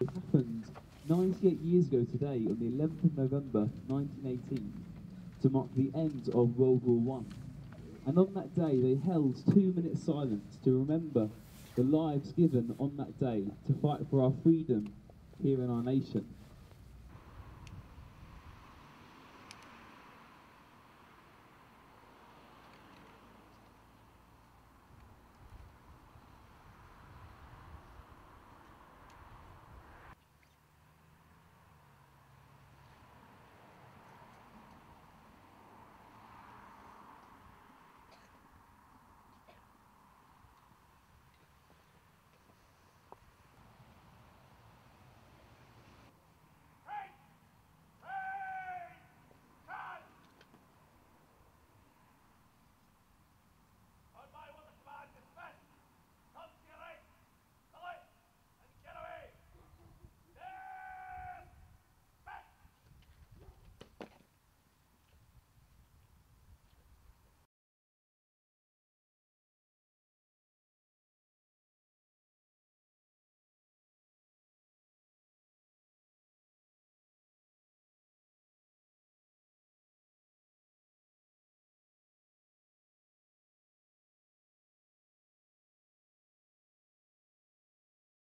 It happened 98 years ago today, on the 11th of November 1918, to mark the end of World War One. And on that day, they held two minutes silence to remember the lives given on that day to fight for our freedom here in our nation.